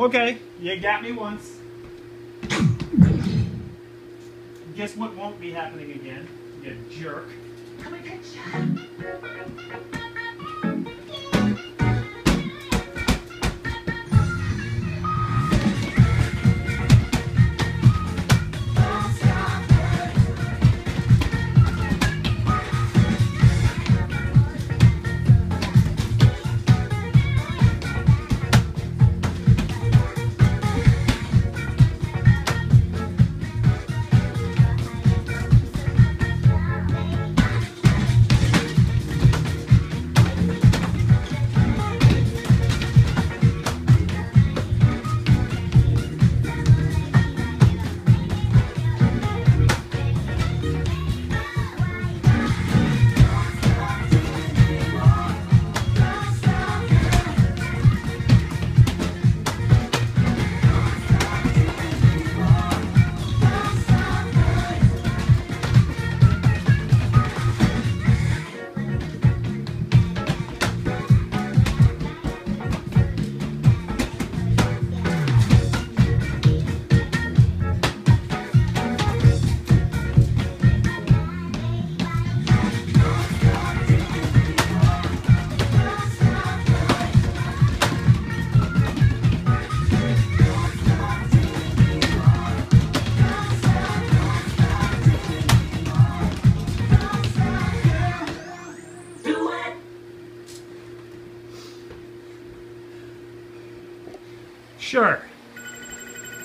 Okay, you got me once. Guess what won't be happening again, you jerk. Sure.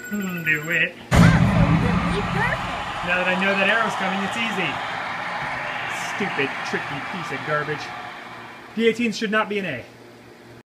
Hmm, do it. Now that I know that arrow's coming, it's easy. Stupid, tricky piece of garbage. D18 should not be an A.